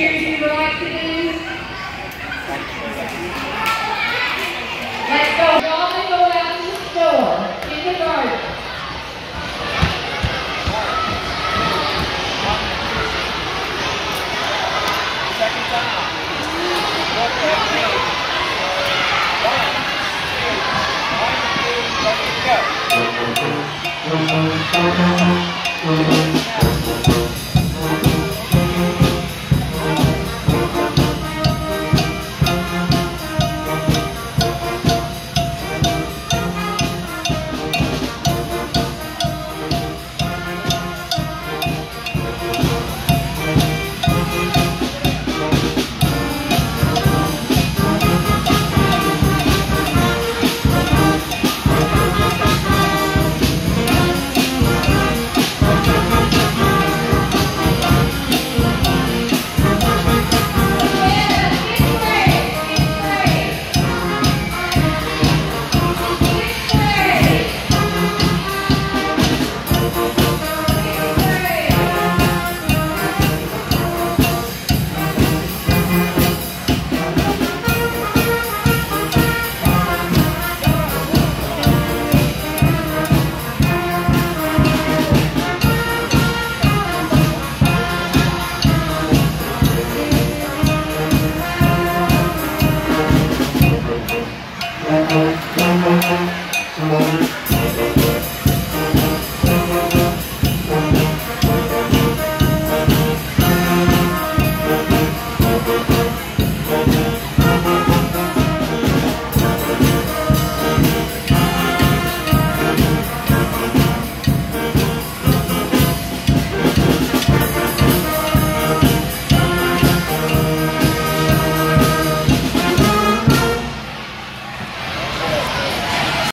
would like? Let's go. Y'all may go out to the store, in the garden. Second time. Go. Thank you.